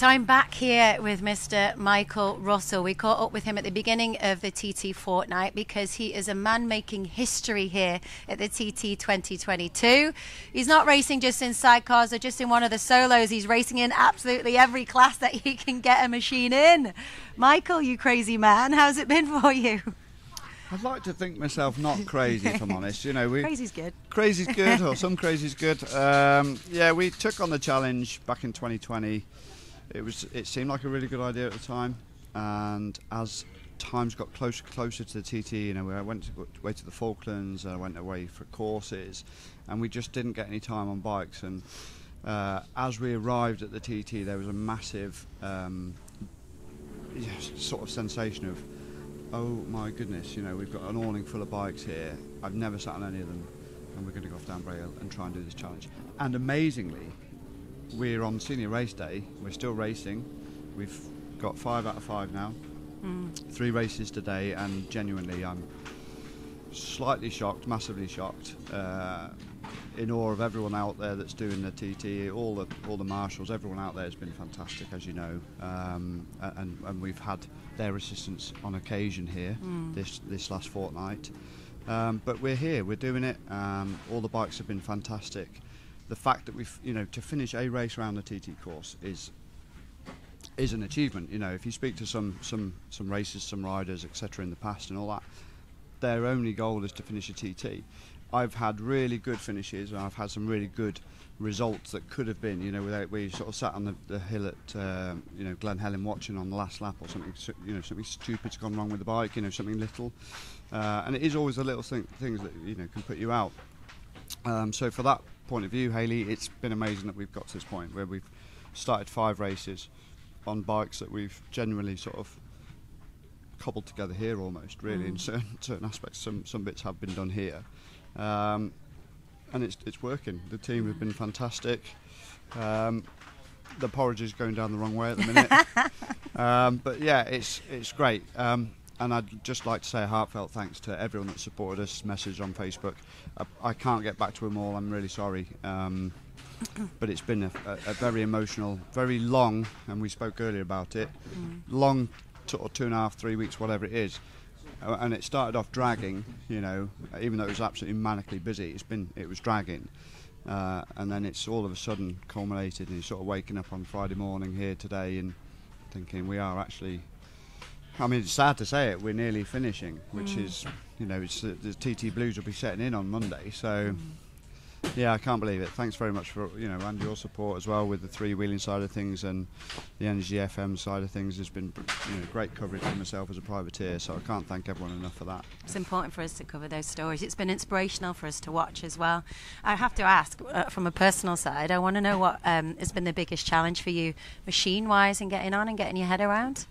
So I'm back here with Mr. Michael Russell. We caught up with him at the beginning of the TT fortnight because he is a man making history here at the TT 2022. He's not racing just in sidecars or just in one of the solos. He's racing in absolutely every class that he can get a machine in. Michael, you crazy man, how's it been for you? I'd like to think myself not crazy, if I'm honest. You know, we Crazy's good. crazy's good, or some crazy's good. Um, yeah, we took on the challenge back in 2020. It was it seemed like a really good idea at the time, and as times got closer closer to the TT, you know, I went to, away to the Falklands, I went away for courses, and we just didn't get any time on bikes. And uh, as we arrived at the TT, there was a massive um, sort of sensation of, oh my goodness, you know, we've got an awning full of bikes here. I've never sat on any of them, and we're going to go off down Bray Hill and try and do this challenge. And amazingly, we're on senior race day. We're still racing. We've got five out of five now. Three races today, and genuinely, I'm slightly shocked, massively shocked, uh, in awe of everyone out there that's doing the TT. All the all the marshals, everyone out there has been fantastic, as you know, um, and and we've had their assistance on occasion here this this last fortnight. Um, but we're here, we're doing it. Um, all the bikes have been fantastic. The fact that we've, you know, to finish a race around the TT course is is an achievement. You know, if you speak to some some some racers, some riders, etc. in the past and all that, their only goal is to finish a TT. I've had really good finishes, and I've had some really good results that could have been, you know, without where you sort of sat on the, the hill at, um, you know, Glen Helen watching on the last lap or something, you know, something stupid's gone wrong with the bike, you know, something little, uh, and it is always the little thing, things that you know can put you out. Um, so for that point of view, Hailey, it's been amazing that we've got to this point where we've started five races on bikes that we've generally sort of cobbled together here almost really in certain, certain aspects. Some some bits have been done here um, and it's it's working. The team have been fantastic. Um, the porridge is going down the wrong way at the minute. Um, but yeah it's it's great. Um, and I'd just like to say a heartfelt thanks to everyone that supported us message on Facebook. I, I can't get back to them all. I'm really sorry. Um, but it's been a, a, a very emotional, very long, and we spoke earlier about it, long, sort of two and a half, three weeks, whatever it is. Uh, and it started off dragging, you know, even though it was absolutely manically busy. It's been, it was dragging, uh, and then it's all of a sudden culminated, and you're sort of waking up on Friday morning here today and thinking we are actually. I mean, it's sad to say it. We're nearly finishing, which is, you know, it's, the, the TT Blues will be setting in on Monday, so. Yeah, I can't believe it. Thanks very much for you know and your support as well with the three wheeling side of things and the Energy FM side of things. There's been you know great coverage for myself as a privateer, so I can't thank everyone enough for that. It's important for us to cover those stories. It's been inspirational for us to watch as well. I have to ask, uh, from a personal side, I want to know what um, has been the biggest challenge for you, machine-wise, in getting on and getting your head around.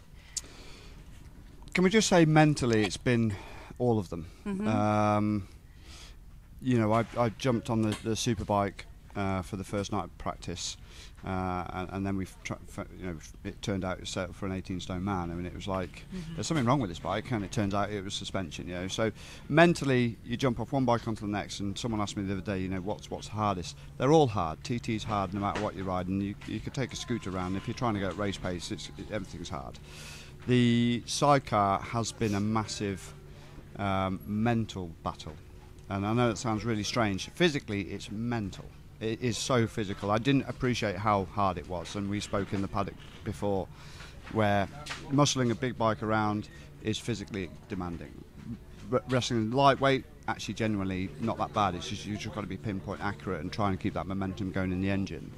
Can we just say mentally, it's been all of them. Um, you know, I, I jumped on the, the superbike uh, for the first night of practice, uh, and, and then we've, you know, it turned out it set for an 18 stone man. I mean, it was like there's something wrong with this bike, and it turns out it was suspension. You know, so mentally, you jump off one bike onto the next, and someone asked me the other day, you know, what's what's hardest? They're all hard. TT's hard no matter what you're riding. You you could take a scooter around. If you're trying to go at race pace, it's, it, everything's hard. The sidecar has been a massive um, mental battle. And I know that sounds really strange. Physically, it's mental. It is so physical. I didn't appreciate how hard it was. And we spoke in the paddock before where muscling a big bike around is physically demanding. R- wrestling lightweight, actually, genuinely not that bad. It's just you've just got to be pinpoint accurate and try and keep that momentum going in the engine.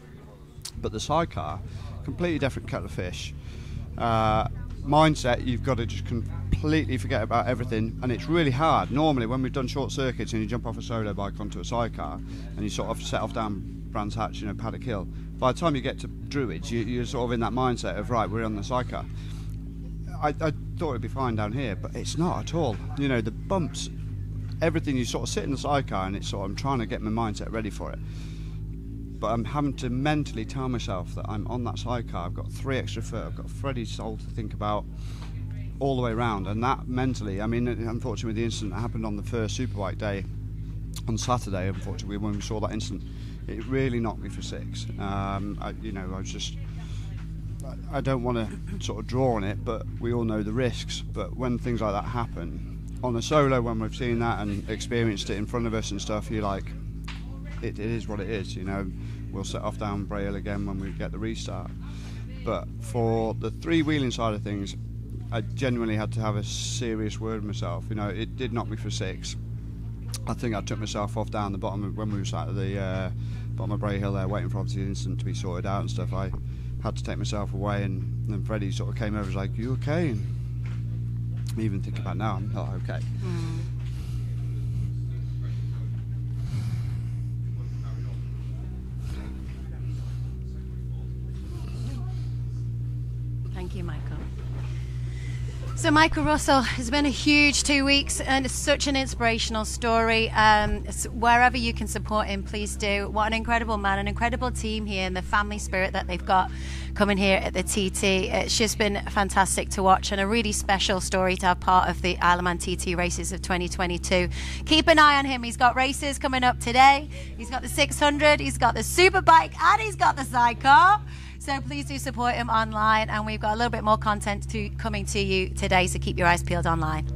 But the sidecar, completely different kettle of fish. Uh, mindset, you've got to just completely forget about everything, and it's really hard. Normally, when we've done short circuits and you jump off a solo bike onto a sidecar and you sort of set off down Brands Hatch, you know, Paddock Hill, by the time you get to Druids, you, you're sort of in that mindset of, right, we're on the sidecar. I, I thought it'd be fine down here, but it's not at all. You know, the bumps, everything, you sort of sit in the sidecar and it's sort of, I'm trying to get my mindset ready for it but I'm having to mentally tell myself that I'm on that sidecar. I've got three extra foot. I've got Freddie's soul to think about. all the way around, and that mentally, I mean, unfortunately, the incident that happened on the first Superbike day on Saturday, unfortunately, when we saw that incident, it really knocked me for six. Um, I, you know, I was just. I- I don't want to sort of draw on it, but we all know the risks. But when things like that happen, on a solo, when we've seen that and experienced it in front of us and stuff, you're like, it, it is what it is. You know, we'll set off down Bray Hill again when we get the restart. But for the three wheeling side of things, I genuinely had to have a serious word with myself. You know, it did knock me for six. I think I took myself off down the bottom of, when we were sat at the uh, bottom of Bray Hill there, waiting for obviously the incident to be sorted out and stuff. I had to take myself away, and then Freddie sort of came over, and was like, "You okay?" And even thinking about now, I'm not okay. Thank you, Michael. So, Michael Russell has been a huge two weeks and it's such an inspirational story. Um, wherever you can support him, please do. What an incredible man, an incredible team here, and the family spirit that they've got coming here at the TT. It's just been fantastic to watch and a really special story to have part of the Isle of Man TT races of 2022. Keep an eye on him. He's got races coming up today. He's got the 600, he's got the Superbike, and he's got the sidecar. So please do support him online, and we've got a little bit more content to, coming to you today, so keep your eyes peeled online.